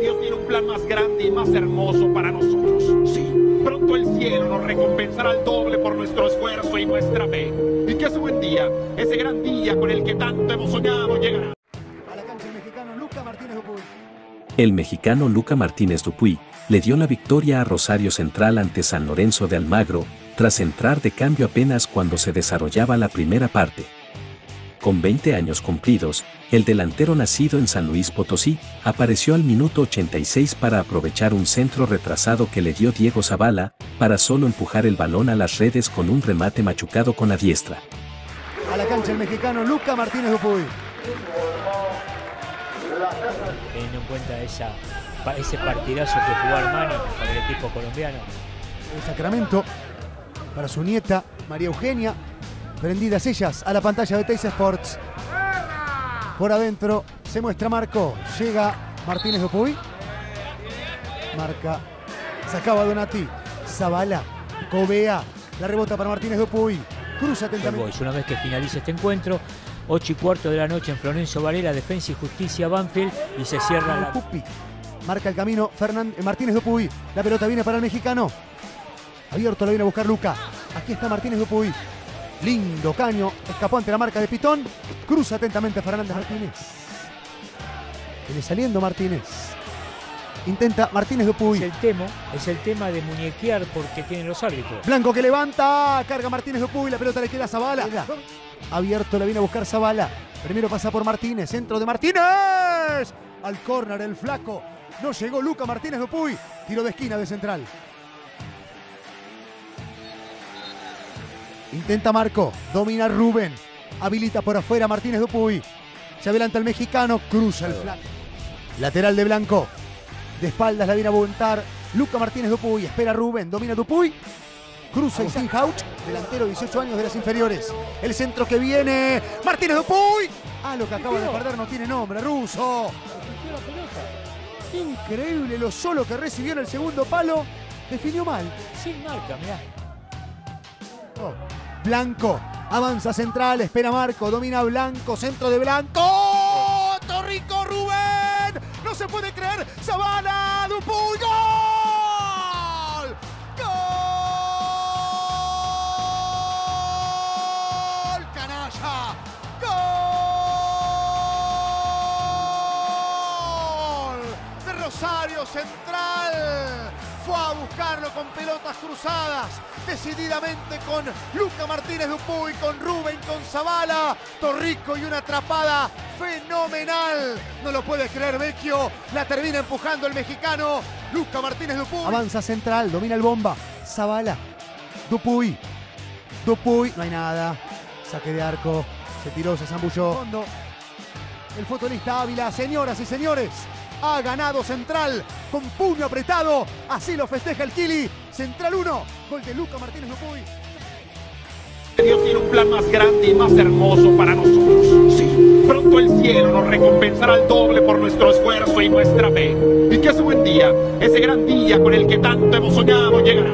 Dios tiene un plan más grande y más hermoso para nosotros. Sí, pronto el cielo nos recompensará al doble por nuestro esfuerzo y nuestra fe. Y que ese buen día, ese gran día con el que tanto hemos soñado, llegará. A la cancha el mexicano Luca Martínez Dupuy. El mexicano Luca Martínez Dupuy le dio la victoria a Rosario Central ante San Lorenzo de Almagro, tras entrar de cambio apenas cuando se desarrollaba la primera parte. Con 20 años cumplidos, el delantero nacido en San Luis Potosí apareció al minuto 86 para aprovechar un centro retrasado que le dio Diego Zavala, para solo empujar el balón a las redes con un remate machucado con la diestra. A la cancha el mexicano Luca Martínez Dupuy. teniendo en cuenta esa, ese partidazo que jugó Armani con el equipo colombiano. El Sacramento para su nieta María Eugenia. Prendidas ellas a la pantalla de Teis Sports. Por adentro se muestra Marco. Llega Martínez Dupuy. Marca. Sacaba Donati. Zavala. Cobea. La rebota para Martínez Dupuy. Cruza atentamente. Una vez que finalice este encuentro, 8 y cuarto de la noche en Florencio Varela, Defensa y Justicia Banfield y se cierra la... Pupi. Marca el camino Fernández, Martínez Dupuy. La pelota viene para el mexicano. Abierto la viene a buscar Luca. Aquí está Martínez Dupuy. Lindo caño. Escapó ante la marca de Pitón. Cruza atentamente Fernández Martínez. Viene saliendo Martínez. Intenta Martínez Es Dupuy. el tema, es el tema de muñequear porque tienen los árbitros. Blanco que levanta. Carga Martínez Dupuy. La pelota le queda a Zavala. Abierto la viene a buscar Zavala. Primero pasa por Martínez. Centro de Martínez. Al córner el flaco. No llegó Luca Martínez Dupuy. Tiro de esquina de central. Intenta Marco. Domina Rubén. Habilita por afuera Martínez Dupuy. Se adelanta el mexicano. Cruza el flaco. Lateral de Blanco. De espaldas la viene a aguantar. Luca Martínez Dupuy. Espera Rubén. Domina Dupuy. Cruza y Steinhauch, delantero 18 años de las inferiores. El centro que viene. Martínez Dupuy. Ah, lo que acaba de perder no tiene nombre. Ruso. Increíble lo solo que recibió en el segundo palo. Definió mal. Sin marca, mirá. Oh. Blanco. Avanza central. Espera Marco. Domina Blanco. Centro de Blanco. Torrico Rubén. No se puede creer. Zavala. Dupuy. ¡Gol! ¡Gol! ¡Canalla! ¡Gol! De Rosario Central. Buscarlo con pelotas cruzadas. Decididamente con Luca Martínez Dupuy, con Rubén, con Zavala. Torrico y una atrapada fenomenal. No lo puede creer Vecchio. La termina empujando el mexicano. Luca Martínez Dupuy. Avanza central, domina el bomba. Zavala. Dupuy. Dupuy. No hay nada. Saque de arco. Se tiró, se zambulló. Fondo. El futbolista Ávila, señoras y señores, ha ganado Central con puño apretado. Así lo festeja el Kili. Central 1, gol de Luca Martínez Dupuy. Dios tiene un plan más grande y más hermoso para nosotros. Pronto el cielo nos recompensará al doble por nuestro esfuerzo y nuestra fe. Y que ese buen día, ese gran día con el que tanto hemos soñado, llegará.